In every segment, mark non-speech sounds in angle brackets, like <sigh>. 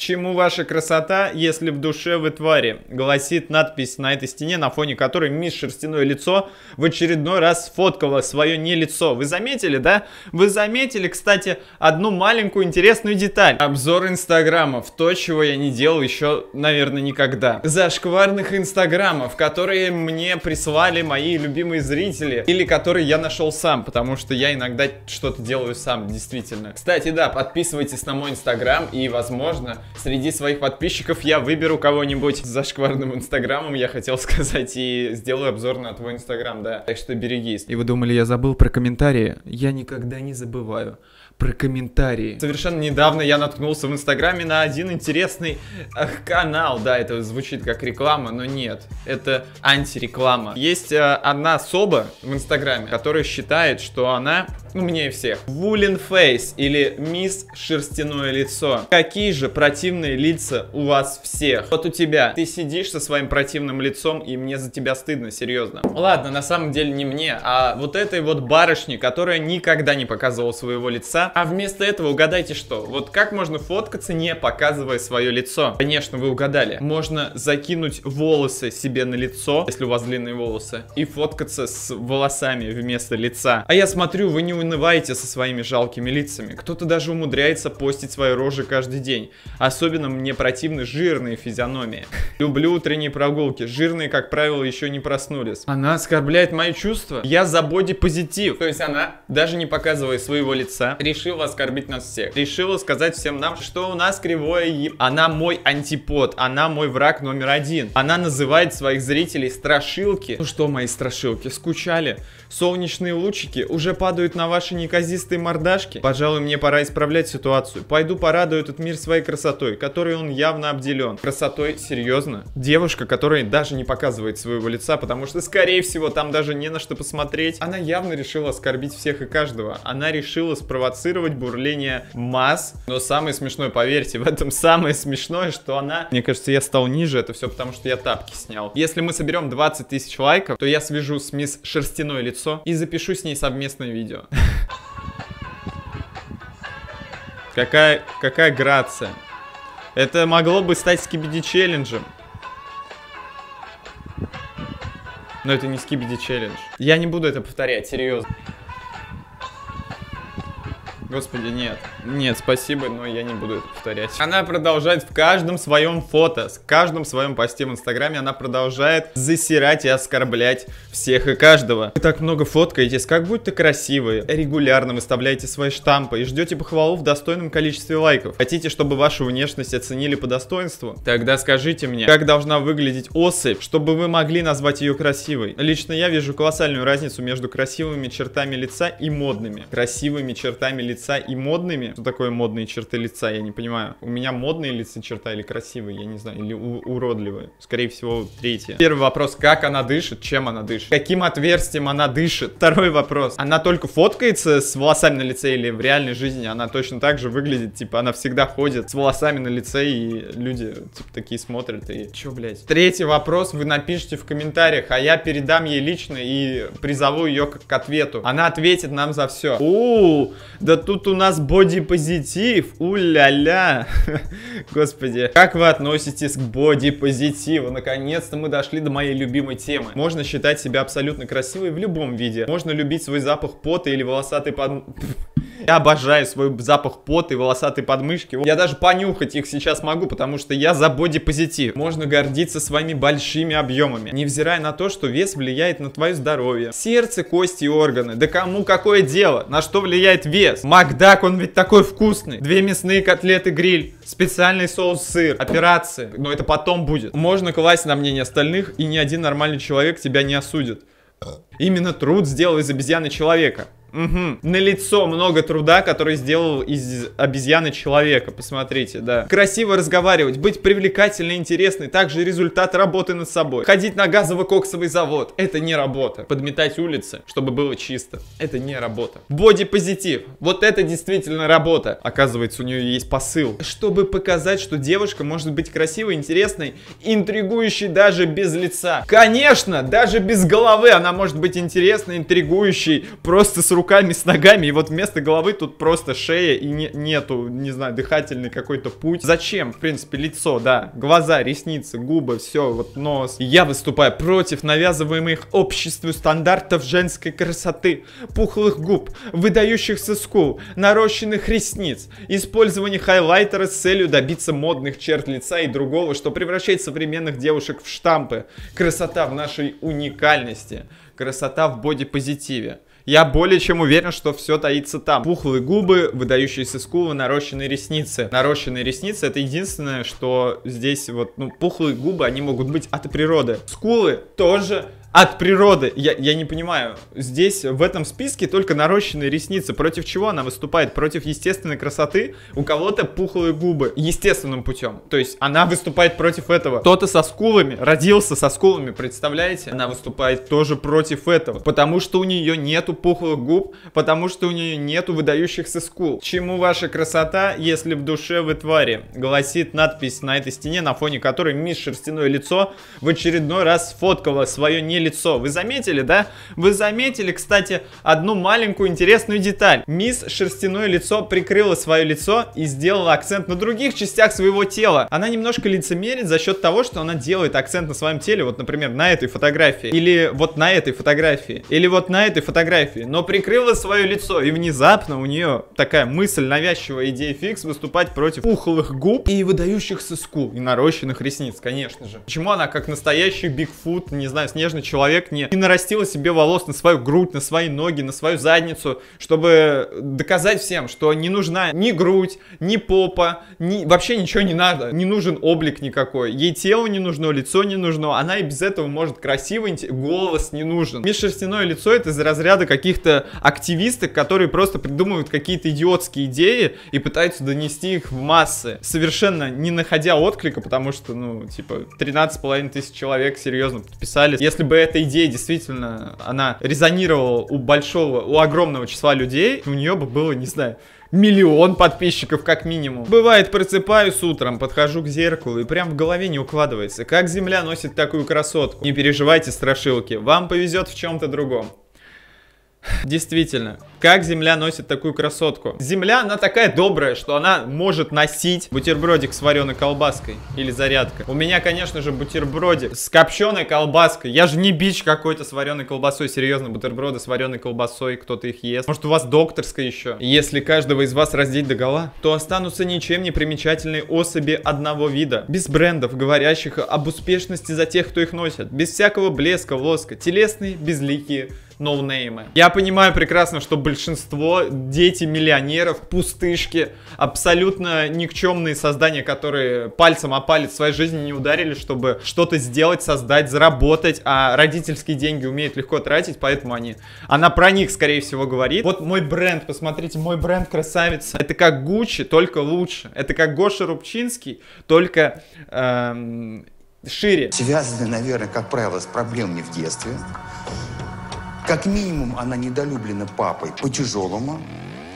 чему ваша красота, если в душе вы твари? Гласит надпись на этой стене, на фоне которой мисс Шерстяное лицо в очередной раз сфоткала свое не лицо. Вы заметили, да? Вы заметили, кстати, одну маленькую интересную деталь. Обзор инстаграмов. То, чего я не делал еще, наверное, никогда. Зашкварных инстаграмов, которые мне прислали мои любимые зрители. Или которые я нашел сам, потому что я иногда что-то делаю сам, действительно. Кстати, да, подписывайтесь на мой инстаграм и, возможно, среди своих подписчиков я выберу кого-нибудь с зашкварным инстаграмом, я хотел <laughs> сказать, и сделаю обзор на твой инстаграм, да. Так что берегись. И вы думали, я забыл про комментарии? Я никогда не забываю про комментарии. Совершенно недавно я наткнулся в Инстаграме на один интересный э, канал. Да, это звучит как реклама, но нет. Это антиреклама. Есть э, одна особа в Инстаграме, которая считает, что она умнее всех. Вулин Фейс или Мисс Шерстяное лицо. Какие же противные лица у вас всех? Вот у тебя. Ты сидишь со своим противным лицом, и мне за тебя стыдно, серьезно. Ладно, на самом деле не мне, а вот этой вот барышне, которая никогда не показывала своего лица. А вместо этого угадайте что? Вот как можно фоткаться, не показывая свое лицо? Конечно, вы угадали. Можно закинуть волосы себе на лицо, если у вас длинные волосы, и фоткаться с волосами вместо лица. А я смотрю, вы не унываете со своими жалкими лицами. Кто-то даже умудряется постить свои рожи каждый день. Особенно мне противны жирные физиономии. Люблю утренние прогулки. Жирные, как правило, еще не проснулись. Она оскорбляет мои чувства. Я за боди-позитив. То есть она, даже не показывая своего лица, решила оскорбить нас всех. Решила сказать всем нам, что у нас кривое еб... Она мой антипод. Она мой враг номер один. Она называет своих зрителей страшилки. Ну что, мои страшилки, скучали? Солнечные лучики уже падают на ваши неказистые мордашки? Пожалуй, мне пора исправлять ситуацию. Пойду порадую этот мир своей красотой, которой он явно обделен. Красотой? Серьезно? Девушка, которая даже не показывает своего лица, потому что, скорее всего, там даже не на что посмотреть. Она явно решила оскорбить всех и каждого. Она решила спровоцировать бурление масс. Но самое смешное, поверьте, в этом самое смешное, что она... Мне кажется, я стал ниже, это все потому, что я тапки снял. Если мы соберем 20 тысяч лайков, то я свяжу с мисс Шерстяное лицо и запишу с ней совместное видео. <laughs> Какая, какая грация. Это могло бы стать скибиди челленджем. Но это не скибиди челлендж. Я не буду это повторять, серьезно. Господи, нет. Нет, спасибо, но я не буду это повторять. Она продолжает в каждом своем фото, с каждом своем посте в инстаграме, она продолжает засирать и оскорблять всех и каждого. Вы так много фоткаетесь, как будто красивые. Регулярно выставляете свои штампы и ждете похвалу в достойном количестве лайков. Хотите, чтобы вашу внешность оценили по достоинству? Тогда скажите мне, как должна выглядеть особь, чтобы вы могли назвать ее красивой? Лично я вижу колоссальную разницу между красивыми чертами лица и модными. Красивыми чертами лица лица и модными. Что такое модные черты лица, я не понимаю. У меня модные лица черта или красивые, я не знаю, или уродливые. Скорее всего, третье. Первый вопрос, как она дышит, чем она дышит? Каким отверстием она дышит? Второй вопрос, она только фоткается с волосами на лице или в реальной жизни она точно так же выглядит, типа она всегда ходит с волосами на лице и люди, типа, такие смотрят и... Чё, блядь? Третий вопрос вы напишите в комментариях, а я передам ей лично и призову ее к, к ответу. Она ответит нам за все. У, да тут тут у нас бодипозитив. У-ля-ля. <laughs> Господи. Как вы относитесь к бодипозитиву? Наконец-то мы дошли до моей любимой темы. Можно считать себя абсолютно красивой в любом виде. Можно любить свой запах пота или волосатый под... <laughs> Я обожаю свой запах пота и волосатой подмышки. Я даже понюхать их сейчас могу, потому что я за бодипозитив. Можно гордиться своими большими объемами, невзирая на то, что вес влияет на твое здоровье. Сердце, кости и органы. Да кому какое дело? На что влияет вес? Макдак, он ведь такой вкусный. Две мясные котлеты гриль, специальный соус сыр, операция. Но это потом будет. Можно класть на мнение остальных, и ни один нормальный человек тебя не осудит. Именно труд сделал из обезьяны человека. Угу. На лицо много труда, который сделал из обезьяны человека. Посмотрите, да. Красиво разговаривать, быть привлекательной, интересной. Также результат работы над собой. Ходить на газово-коксовый завод. Это не работа. Подметать улицы, чтобы было чисто. Это не работа. Боди-позитив. Вот это действительно работа. Оказывается, у нее есть посыл. Чтобы показать, что девушка может быть красивой, интересной, интригующей даже без лица. Конечно, даже без головы она может быть интересной, интригующей, просто с руками, с ногами, и вот вместо головы тут просто шея и не, нету, не знаю, дыхательный какой-то путь. Зачем? В принципе, лицо, да, глаза, ресницы, губы, все, вот нос. Я выступаю против навязываемых обществу стандартов женской красоты, пухлых губ, выдающихся скул, нарощенных ресниц, использования хайлайтера с целью добиться модных черт лица и другого, что превращает современных девушек в штампы. Красота в нашей уникальности, красота в бодипозитиве. Я более чем уверен, что все таится там. Пухлые губы, выдающиеся скулы, нарощенные ресницы. Нарощенные ресницы это единственное, что здесь вот, ну, пухлые губы, они могут быть от природы. Скулы тоже от природы. Я, я не понимаю. Здесь, в этом списке, только нарощенные ресницы. Против чего она выступает? Против естественной красоты? У кого-то пухлые губы. Естественным путем. То есть, она выступает против этого. Кто-то со скулами, родился со скулами, представляете? Она выступает тоже против этого. Потому что у нее нету пухлых губ, потому что у нее нету выдающихся скул. Чему ваша красота, если в душе вы твари? Гласит надпись на этой стене, на фоне которой мисс Шерстяное лицо в очередной раз сфоткала свое не лицо. Вы заметили, да? Вы заметили, кстати, одну маленькую интересную деталь. Мисс Шерстяное лицо прикрыла свое лицо и сделала акцент на других частях своего тела. Она немножко лицемерит за счет того, что она делает акцент на своем теле, вот, например, на этой фотографии, или вот на этой фотографии, или вот на этой фотографии, но прикрыла свое лицо, и внезапно у нее такая мысль, навязчивая идея фикс выступать против пухлых губ и выдающихся скул, и нарощенных ресниц, конечно же. Почему она как настоящий Бигфут, не знаю, снежный человек не, не нарастила себе волос на свою грудь, на свои ноги, на свою задницу, чтобы доказать всем, что не нужна ни грудь, ни попа, ни, вообще ничего не надо, не нужен облик никакой. Ей тело не нужно, лицо не нужно, она и без этого может красиво, голос не нужен. Межшерстяное лицо это из разряда каких-то активисток, которые просто придумывают какие-то идиотские идеи и пытаются донести их в массы, совершенно не находя отклика, потому что, ну, типа, 13,5 тысяч человек серьезно подписались. Если бы эта идея действительно, она резонировала у большого, у огромного числа людей, у нее бы было, не знаю, миллион подписчиков как минимум. Бывает, просыпаюсь утром, подхожу к зеркалу и прям в голове не укладывается, как земля носит такую красотку. Не переживайте, страшилки, вам повезет в чем-то другом. <laughs> Действительно, как Земля носит такую красотку? Земля, она такая добрая, что она может носить бутербродик с вареной колбаской или зарядка. У меня, конечно же, бутербродик с копченой колбаской. Я же не бич какой-то с вареной колбасой. Серьезно, бутерброды с вареной колбасой, кто-то их ест. Может, у вас докторская еще? Если каждого из вас раздеть до гола, то останутся ничем не примечательные особи одного вида. Без брендов, говорящих об успешности за тех, кто их носит. Без всякого блеска, лоска. Телесные, безликие ноунеймы. Я понимаю прекрасно, что большинство дети миллионеров, пустышки, абсолютно никчемные создания, которые пальцем о палец своей жизни не ударили, чтобы что-то сделать, создать, заработать, а родительские деньги умеют легко тратить, поэтому они... Она про них, скорее всего, говорит. Вот мой бренд, посмотрите, мой бренд красавица. Это как Гуччи, только лучше. Это как Гоша Рубчинский, только... Эм, шире. Связаны, наверное, как правило, с проблемами в детстве. Как минимум, она недолюблена папой по-тяжелому,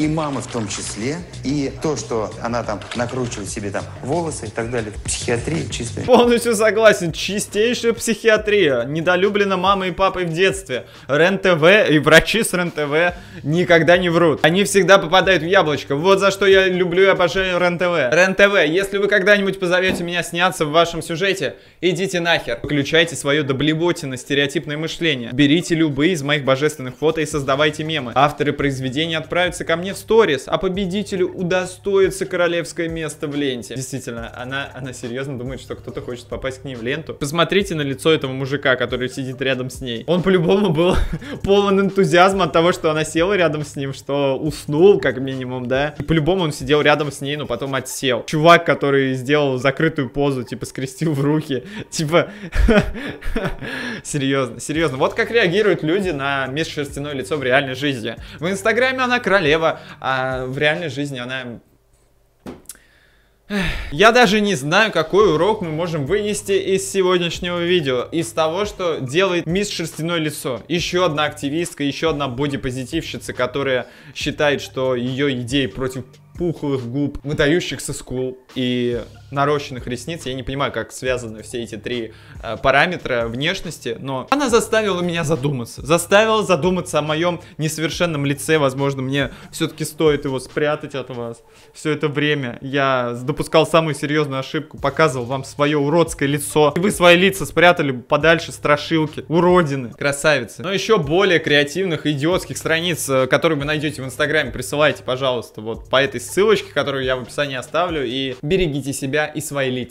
и мамы в том числе, и то, что она там накручивает себе там волосы и так далее. Психиатрия чистая. Полностью согласен. Чистейшая психиатрия. Недолюблена мамой и папой в детстве. РЕН-ТВ и врачи с РЕН-ТВ никогда не врут. Они всегда попадают в яблочко. Вот за что я люблю и обожаю РЕН-ТВ. РЕН-ТВ, если вы когда-нибудь позовете меня сняться в вашем сюжете, идите нахер. Включайте свое доблеботино стереотипное мышление. Берите любые из моих божественных фото и создавайте мемы. Авторы произведения отправятся ко мне в сторис, а победителю удостоится королевское место в ленте. Действительно, она, она серьезно думает, что кто-то хочет попасть к ней в ленту. Посмотрите на лицо этого мужика, который сидит рядом с ней. Он по-любому был <laughs> полон энтузиазма от того, что она села рядом с ним, что уснул, как минимум, да. И по-любому он сидел рядом с ней, но потом отсел. Чувак, который сделал закрытую позу, типа скрестил в руки, <laughs> типа... <laughs> серьезно, серьезно. Вот как реагируют люди на межшерстяное лицо в реальной жизни. В инстаграме она королева, а в реальной жизни она я даже не знаю, какой урок мы можем вынести из сегодняшнего видео. Из того, что делает мисс Шерстяное лицо. Еще одна активистка, еще одна бодипозитивщица, которая считает, что ее идеи против пухлых губ, выдающихся скул и нарощенных ресниц. Я не понимаю, как связаны все эти три э, параметра внешности, но она заставила меня задуматься. Заставила задуматься о моем несовершенном лице. Возможно, мне все-таки стоит его спрятать от вас. Все это время я допускал самую серьезную ошибку, показывал вам свое уродское лицо. И вы свои лица спрятали подальше страшилки, уродины, красавицы. Но еще более креативных идиотских страниц, э, которые вы найдете в инстаграме, присылайте, пожалуйста, вот по этой ссылочке, которую я в описании оставлю. И берегите себя и свои лица.